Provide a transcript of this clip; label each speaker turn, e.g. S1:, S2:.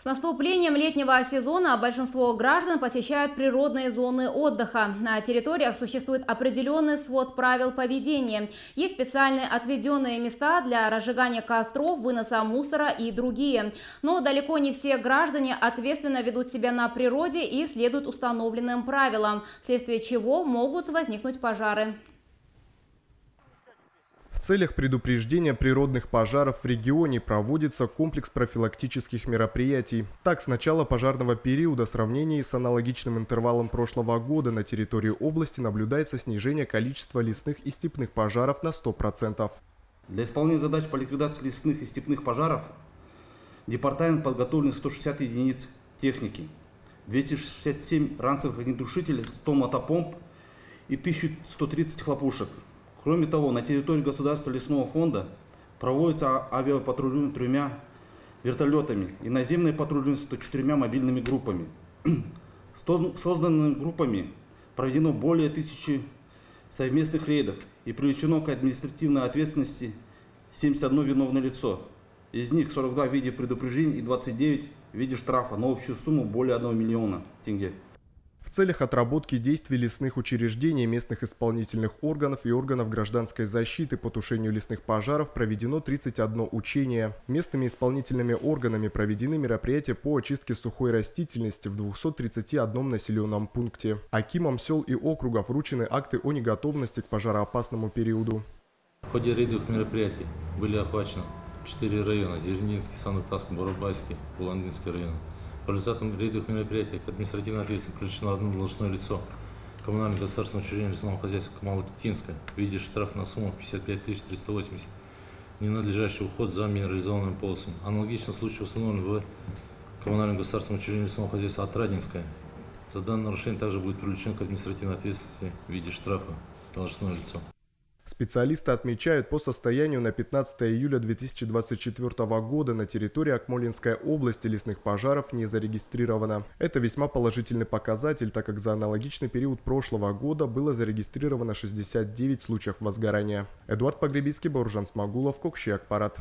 S1: С наступлением летнего сезона большинство граждан посещают природные зоны отдыха. На территориях существует определенный свод правил поведения. Есть специальные отведенные места для разжигания костров, выноса мусора и другие. Но далеко не все граждане ответственно ведут себя на природе и следуют установленным правилам, вследствие чего могут возникнуть пожары.
S2: Целях предупреждения природных пожаров в регионе проводится комплекс профилактических мероприятий. Так, с начала пожарного периода в сравнении с аналогичным интервалом прошлого года на территории области наблюдается снижение количества лесных и степных пожаров на 100%.
S3: Для исполнения задач по ликвидации лесных и степных пожаров департамент подготовлен 160 единиц техники, 267 ранцевых огнетушителей, 100 мотопомп и 1130 хлопушек. Кроме того, на территории Государственного лесного фонда проводится авиапатрулирование тремя вертолетами и наземное патрулирование 104 мобильными группами. Созданными группами проведено более тысячи совместных рейдов и привлечено к административной ответственности 71 виновное лицо. Из них 42 в виде предупреждений и 29 в виде штрафа на общую сумму более 1 миллиона тенге.
S2: Целях отработки действий лесных учреждений, местных исполнительных органов и органов гражданской защиты по тушению лесных пожаров проведено 31 учение. Местными исполнительными органами проведены мероприятия по очистке сухой растительности в 231 населенном пункте. Акимам сел и округов вручены акты о неготовности к пожароопасному периоду.
S4: В ходе рейдовых мероприятий были охвачены четыре района – Зернинский, Санукаск, Бурабайский, Уландинский район. По результатам рейдовых мероприятий к административной ответственности включено одно должностное лицо коммунальное государственное учреждение лесного хозяйства Камало-Тутинское в виде штрафа на сумму 55 380 ненадлежащий уход за минерализованными полосами. Аналогично случай установлен в коммунальном государственном учреждении лесного хозяйства Отрадинское. За данное нарушение также будет привлечен к административной ответственности в виде штрафа должностное лицо.
S2: Специалисты отмечают, по состоянию на 15 июля 2024 года на территории Акмолинской области лесных пожаров не зарегистрировано. Это весьма положительный показатель, так как за аналогичный период прошлого года было зарегистрировано 69 случаев возгорания. Эдуард Погребицкий, Боржан Смогулов, Кокщи Акпарат.